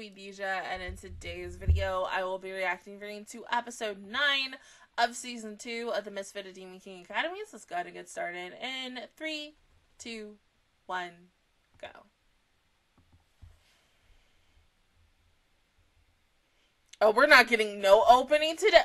Hey Queendija, and in today's video, I will be reacting to episode 9 of season 2 of the Misfit Demon King Academy. So let's go ahead and get started in 3, 2, 1, go. Oh, we're not getting no opening today.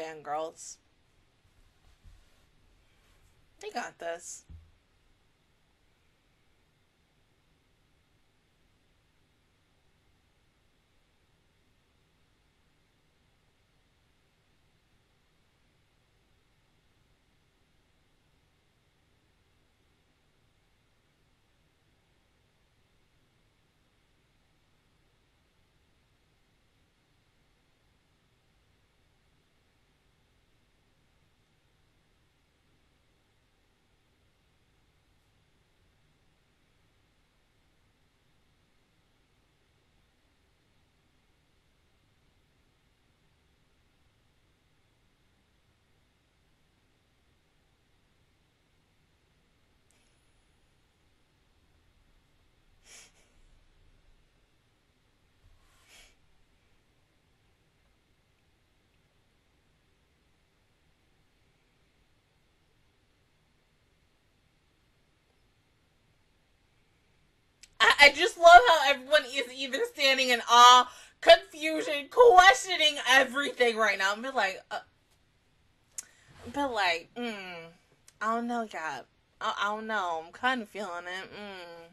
Fangirls. They got this. I just love how everyone is either standing in awe, confusion, questioning everything right now. But like, uh, but like, mm, I don't know, God. I, I don't know. I'm kind of feeling it. Mm.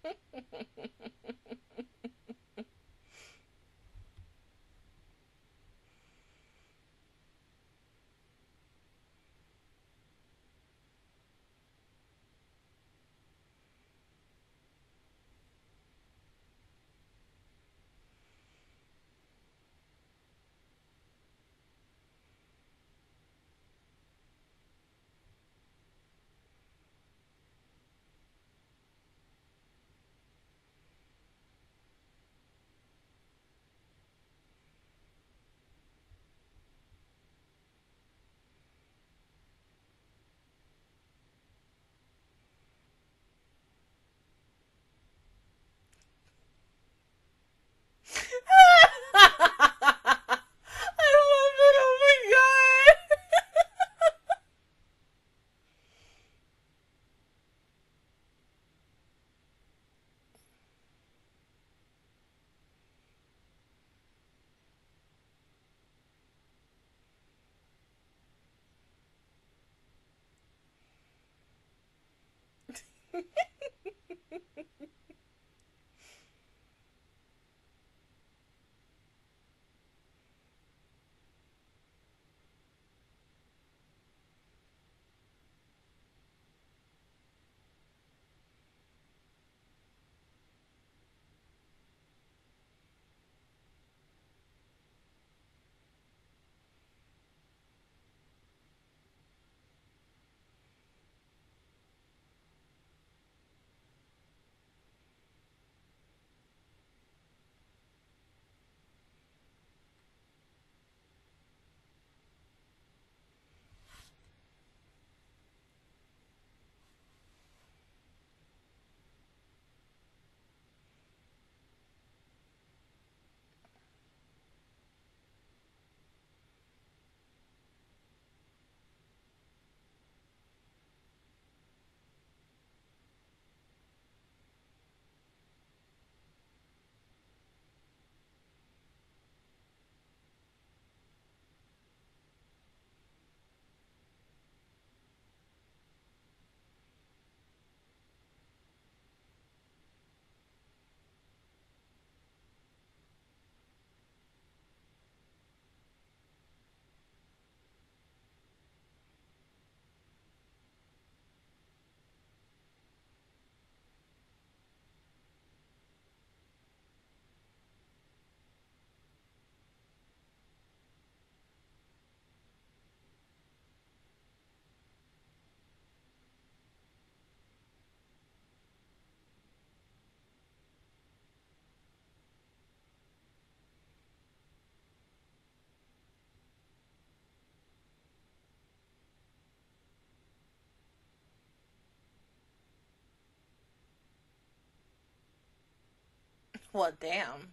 well, damn.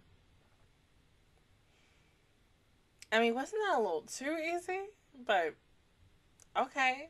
I mean, wasn't that a little too easy? But okay.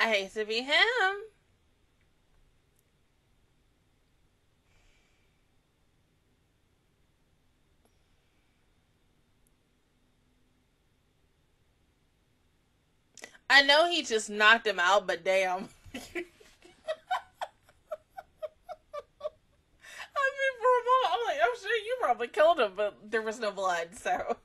I hate to be him. I know he just knocked him out, but damn. I mean, for a moment, I'm like, oh, I'm sure you probably killed him, but there was no blood, so.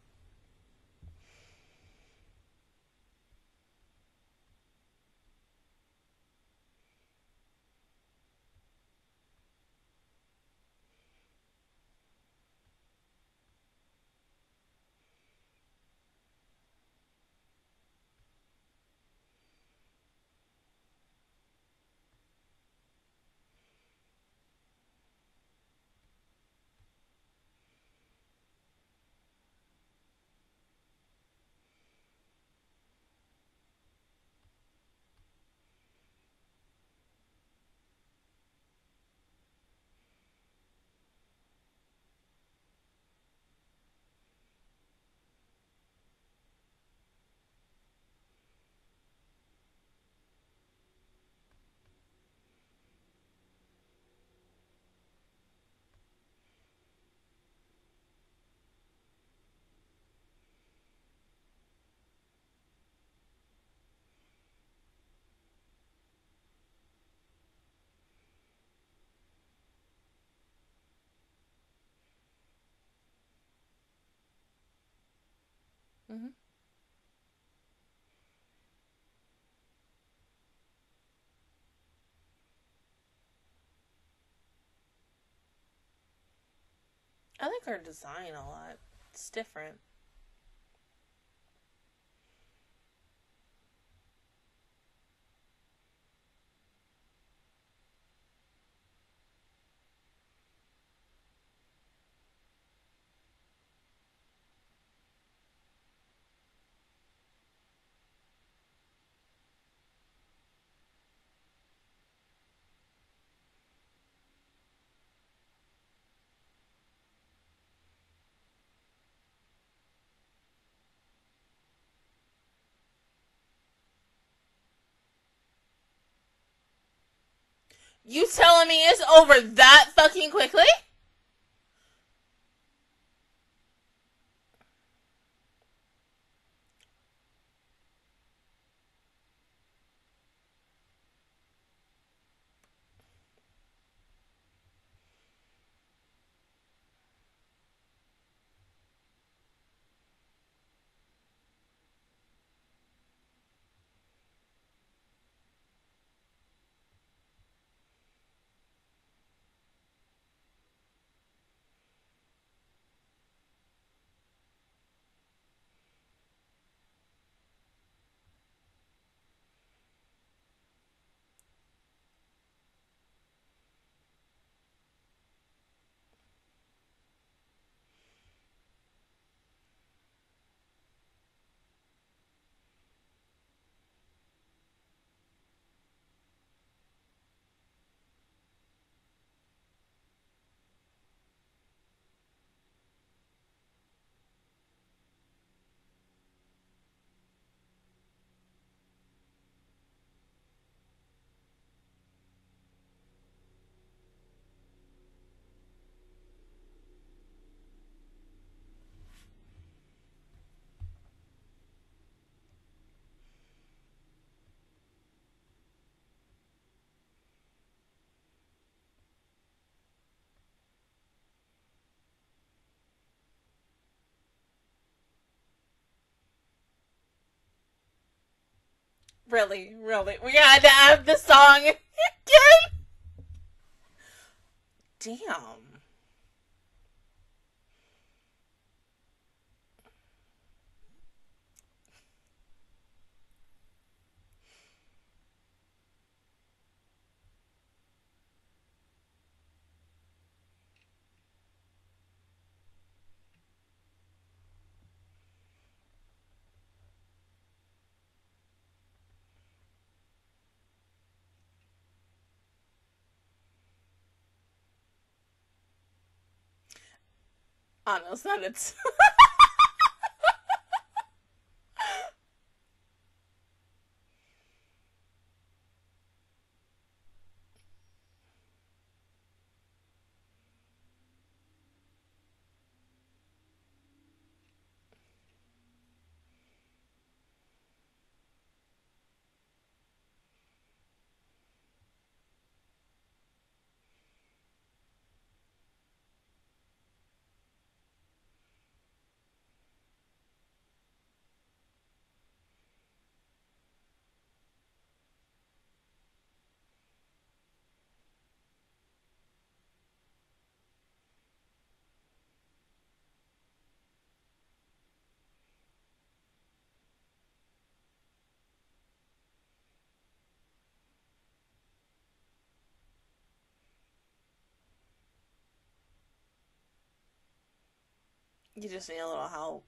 Mm-hmm. I like her design a lot. It's different. You telling me it's over that fucking quickly? really, really, we had to have the song again. Damn. It's not. It's. You just need a little help.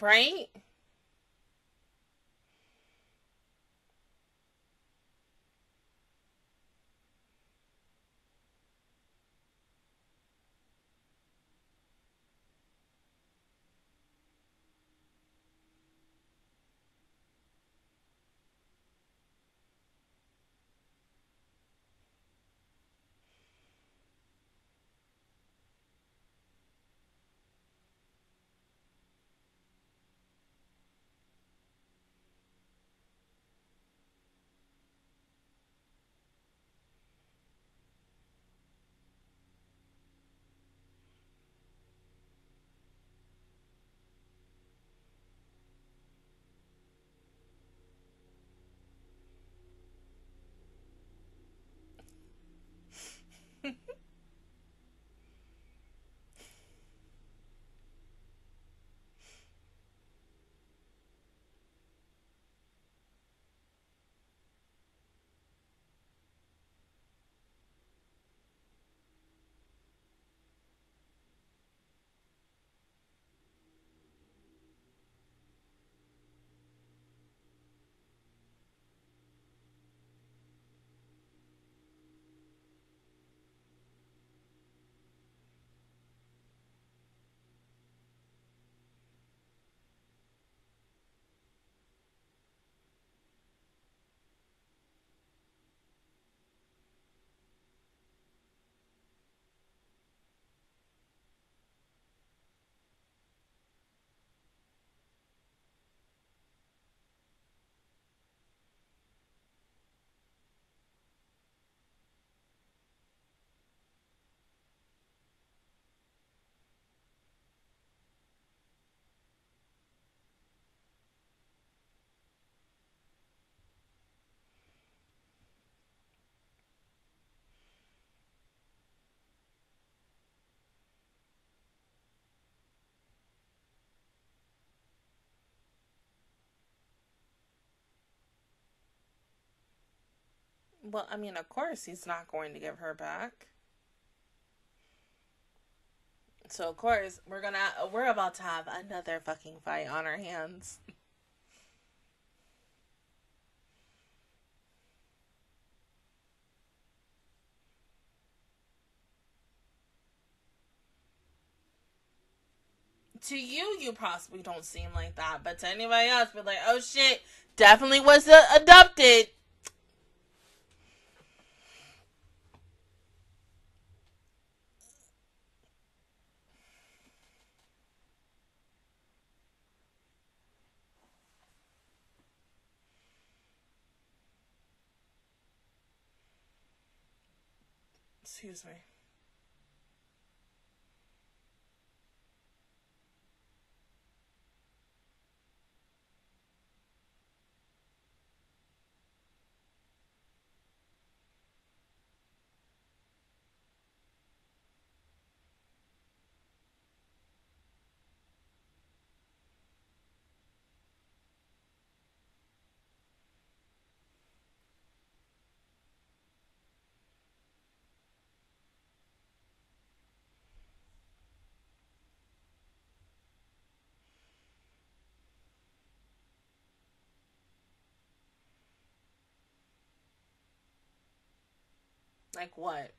Right? Well, I mean, of course he's not going to give her back. So of course we're gonna we're about to have another fucking fight on our hands. to you, you possibly don't seem like that, but to anybody else, be like, oh shit, definitely was adopted. Excuse me. Like what?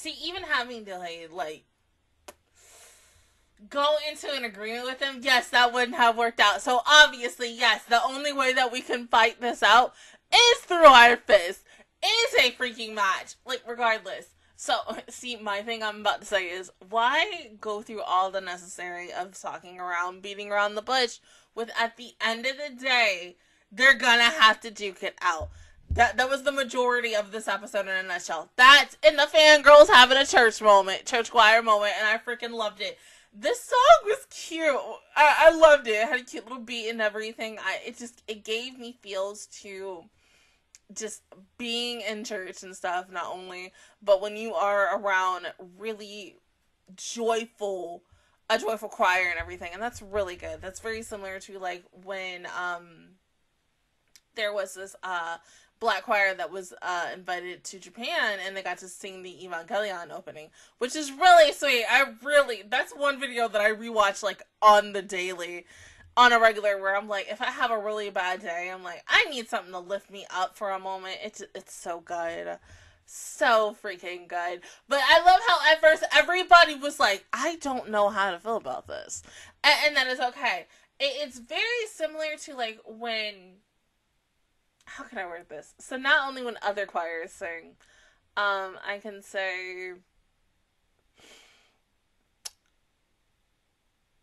See, even having to like, go into an agreement with him, yes, that wouldn't have worked out. So obviously, yes, the only way that we can fight this out is through our fist. Is a freaking match. Like, regardless. So, see, my thing I'm about to say is why go through all the necessary of talking around, beating around the bush, with at the end of the day, they're gonna have to duke it out. That that was the majority of this episode in a nutshell. That's in the fangirls having a church moment, church choir moment, and I freaking loved it. This song was cute. I, I loved it. It had a cute little beat and everything. I it just it gave me feels to just being in church and stuff, not only, but when you are around really joyful a joyful choir and everything, and that's really good. That's very similar to like when um there was this uh black choir that was uh, invited to Japan and they got to sing the Evangelion opening, which is really sweet. I really that's one video that I rewatch like on the daily, on a regular where I'm like, if I have a really bad day, I'm like, I need something to lift me up for a moment. It's it's so good. So freaking good. But I love how at first everybody was like, I don't know how to feel about this. And, and that is okay. It, it's very similar to like when how can I word this? So not only when other choirs sing, um, I can say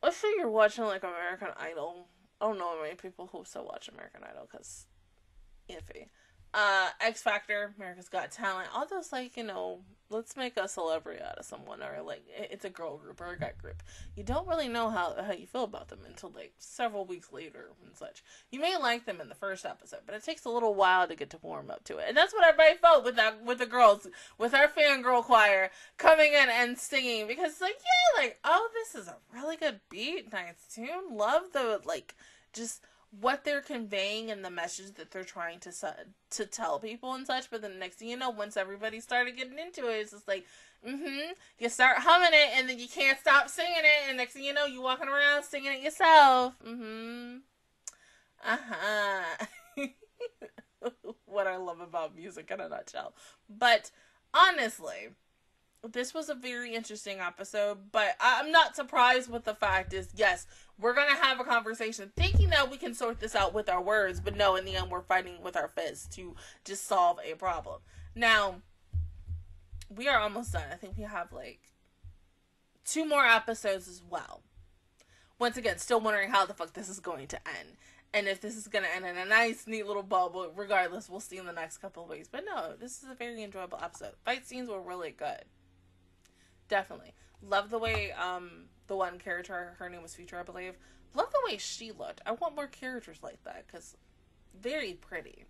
let's say you're watching like American Idol. I don't know how many people who still watch American Idol because iffy uh X Factor, America's Got Talent, all those like, you know, let's make a celebrity out of someone or like it's a girl group or a guy group. You don't really know how how you feel about them until like several weeks later and such. You may like them in the first episode, but it takes a little while to get to warm up to it. And that's what everybody felt with that with the girls, with our fangirl choir coming in and singing because it's like, yeah, like, oh, this is a really good beat, nice tune. Love the like just what they're conveying and the message that they're trying to to tell people and such. But then the next thing you know, once everybody started getting into it, it's just like, mm-hmm. You start humming it, and then you can't stop singing it, and next thing you know, you're walking around singing it yourself. Mm-hmm. Uh huh. what I love about music in a nutshell. But honestly this was a very interesting episode, but I'm not surprised with the fact is yes, we're gonna have a conversation thinking that we can sort this out with our words, but no, in the end we're fighting with our fists to just solve a problem. Now we are almost done. I think we have like two more episodes as well. Once again, still wondering how the fuck this is going to end. And if this is gonna end in a nice, neat little bubble, regardless, we'll see in the next couple of weeks. But no, this is a very enjoyable episode. Fight scenes were really good. Definitely. Love the way um the one character, her name was Future, I believe. Love the way she looked. I want more characters like that because very pretty.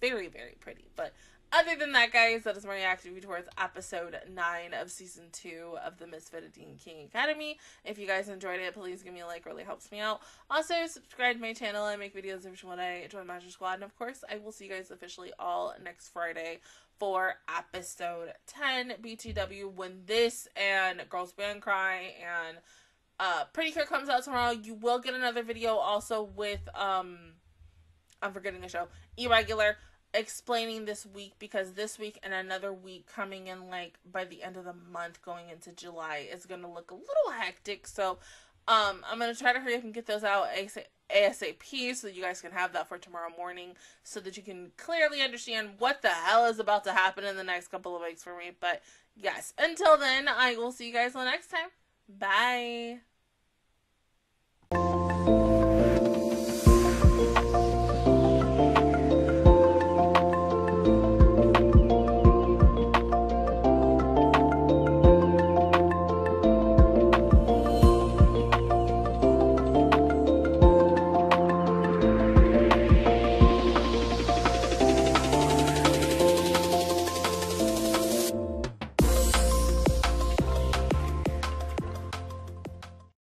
Very, very pretty. But other than that, guys, that is my reaction towards episode 9 of season 2 of the Misfit Demon King Academy. If you guys enjoyed it, please give me a like, really helps me out. Also, subscribe to my channel. I make videos every when I join Magic Squad. And of course, I will see you guys officially all next Friday for episode 10 BTW when this and Girls Band Cry and uh Pretty Cure comes out tomorrow. You will get another video also with um I'm forgetting the show. Irregular explaining this week because this week and another week coming in like by the end of the month going into July is going to look a little hectic. So um I'm to try to hurry up and get those out ASAP so that you guys can have that for tomorrow morning so that you can clearly understand what the hell is about to happen in the next couple of weeks for me. But yes, until then, I will see you guys next time. Bye.